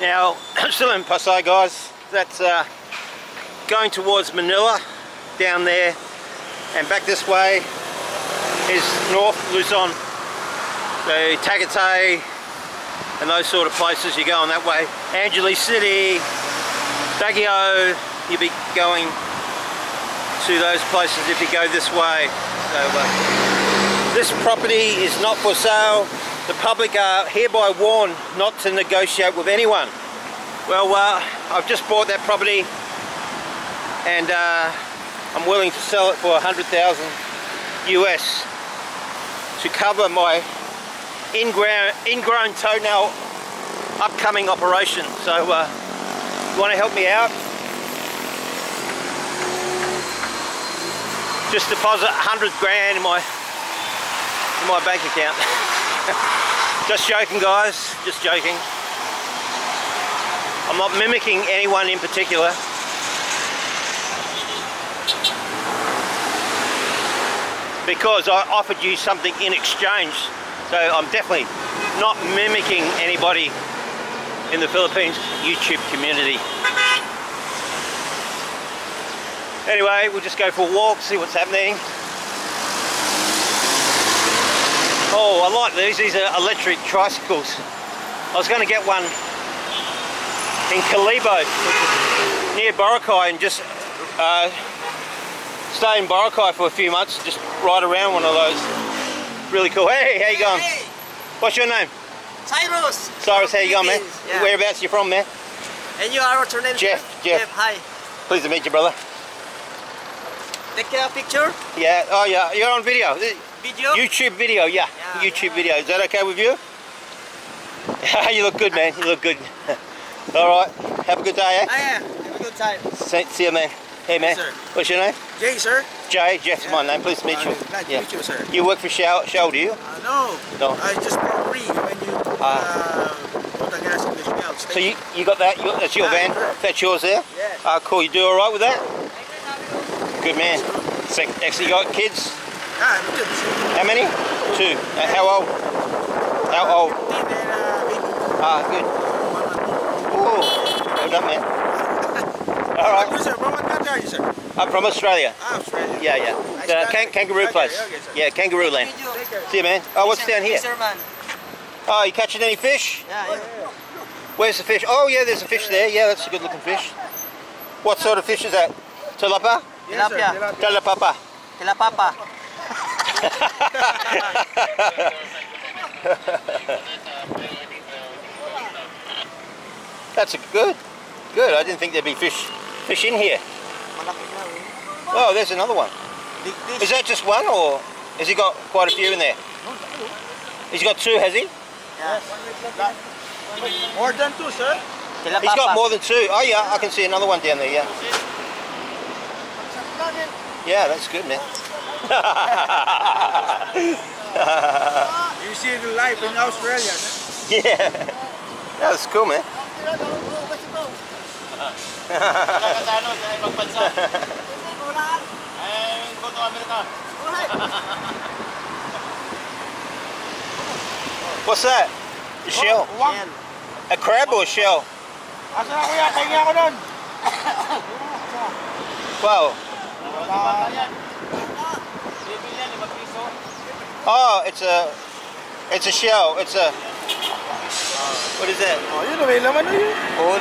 Now, I'm still in Pasay guys. That's uh, going towards Manila down there and back this way is North Luzon. So Tagaytay and those sort of places you're going that way. Angeles City, Baguio, you'll be going to those places if you go this way. So uh, this property is not for sale. The public are hereby warned not to negotiate with anyone. Well, uh, I've just bought that property and uh, I'm willing to sell it for 100,000 US to cover my ingrown, ingrown toenail upcoming operation. So uh, you want to help me out? Just deposit 100 grand in my in my bank account. just joking guys, just joking. I'm not mimicking anyone in particular. Because I offered you something in exchange. So I'm definitely not mimicking anybody in the Philippines YouTube community. Anyway, we'll just go for a walk, see what's happening. Oh, I like these. These are electric tricycles. I was going to get one in Kalibo, near Boracay, and just uh, stay in Boracay for a few months, just ride around one of those. Really cool. Hey, how you going? Hey, What's your name? Cyrus. Cyrus, how you going, man? Yeah. Whereabouts you from, man? And you are what's your name? Jeff, sir? Jeff. Hi. Pleased to meet you, brother. Take a picture. Yeah. Oh, yeah. You're on video. Video. YouTube video, yeah. Yeah, YouTube video. Is that okay with you? you look good, man. You look good. All right. Have a good day, eh? Ah, yeah. Have a good time. See, see you, man. Hey, man. Sir. What's your name? Jay, sir. Jay. Jeff's my name. Pleased to meet you. Uh, glad to meet you, sir. You work for Shell, Shell do you? Uh, no. No. I just for free when you uh, put the gas in the Shell So you, you got that? You, that's your Yeah, van? sure. That's yours there? Yeah. Ah, cool. You do all right with that? Good man. So, actually, you got kids? Ah, I'm good. sir. How many? Two. Uh, how old? How old? 15 and uh, baby. Ah, good. Oh, well done, man. All right. You, sir. From what country are you, sir? I'm from Australia. Ah, Australia. Yeah, yeah. Nice The country. kan- kangaroo Okay, place. okay, sir. Yeah, kangaroo land. Take care. See you, man. Oh, what's down here? Fisherman. Oh, you catching any fish? Yeah, yeah. Where's the fish? Oh, yeah, there's a fish there. Yeah, that's a good looking fish. What sort of fish is that? Tilapa? Yes, sir. Tilapia. Tilapia. Tilapapa. Tilapapa. That's a good. Good. I didn't think there'd be fish fish in here. Oh, there's another one. Is that just one or has he got quite a few in there? He's got two, has he? Yeah. More than two, sir. He's got more than two. Oh yeah, I can see another one down there, yeah. Yeah, that's good, man. You see the life in Australia. yeah. That's cool, man. What's that? A shell? A crab or a shell? Asa na kuya? Tingin ako nun. Wow. Oh, it's a, it's a shell. It's a, what is that? Oh, yun, may laman na yun. Horn?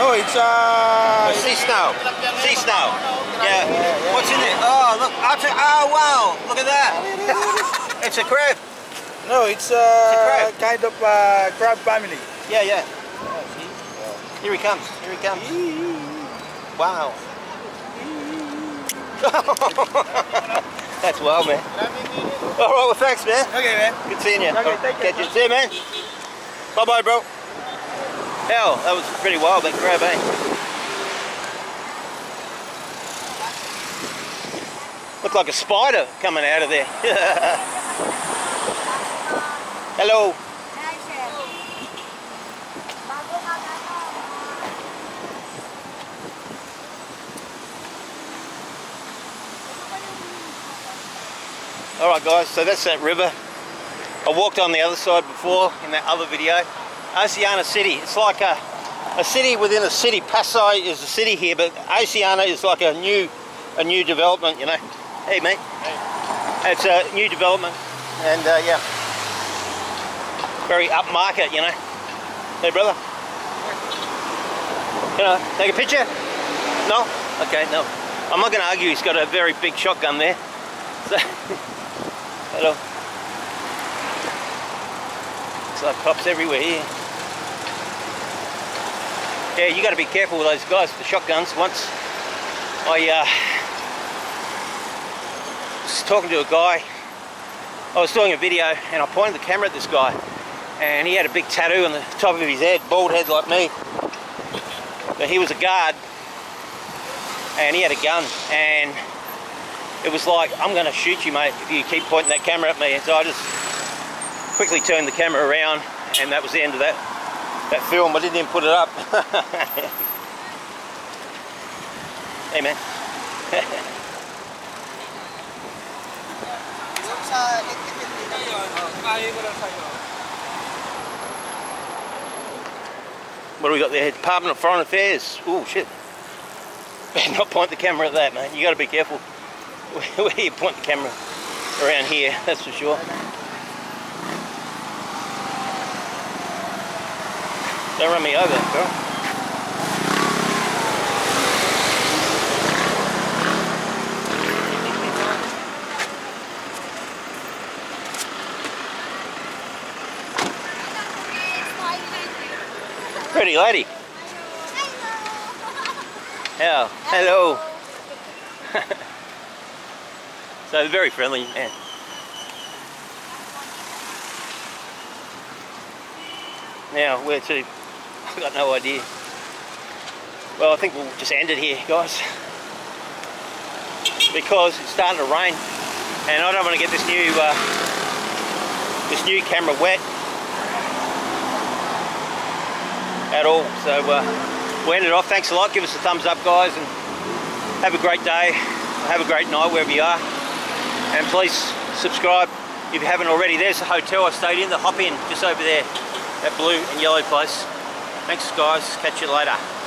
Oh, it's uh, Sea snail. Sea snail. Yeah. What's in it? Oh, look. Oh, it's a- wow. Look at that. it's a crab. no, it's a uh, crab. kind of uh, crab family. Yeah, yeah. Here he comes. Here he comes. Wow. That's wild, man. All right, well, thanks, man. Okay, man. Good seeing you. Okay, thank you. Catch you. See you, man. Bye-bye, bro. Hell, that was pretty wild, that crab, eh? Looked like a spider coming out of there. Hello. Alright guys, so that's that river. I walked on the other side before in that other video. Oceana City. It's like a, a city within a city. Pasay is a city here, but Oceana is like a new a new development, you know. Hey mate. Hey. It's a new development and uh, yeah. Very upmarket, you know. Hey brother. Can I take a picture? No? Okay, no. I'm not going to argue he's got a very big shotgun there. Hello. It's like cops everywhere here. Yeah, you got to be careful with those guys with the shotguns. Once I uh, was talking to a guy, I was doing a video and I pointed the camera at this guy and he had a big tattoo on the top of his head, bald head like me. But he was a guard and he had a gun and it was like, I'm going to shoot you mate if you keep pointing that camera at me. So I just quickly turned the camera around and that was the end of that, that film. I didn't even put it up. hey man. What do we got there? Department of Foreign Affairs. Oh shit. Better not point the camera at that, man. You got to be careful where you point the camera around here. That's for sure. Don't run me over, girl. Pretty lady. Yeah. Hello. so very friendly man. Now where to? I've got no idea. Well I think we'll just end it here guys. Because it's starting to rain and I don't want to get this new uh, this new camera wet at all. So uh, we'll end it off. Thanks a lot. Give us a thumbs up, guys, and have a great day. Have a great night wherever you are. And please subscribe if you haven't already. There's the hotel I stayed in, the Hop Inn, just over there, that blue and yellow place. Thanks, guys. Catch you later.